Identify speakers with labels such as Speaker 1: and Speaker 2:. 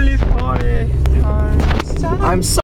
Speaker 1: only. I'm sorry.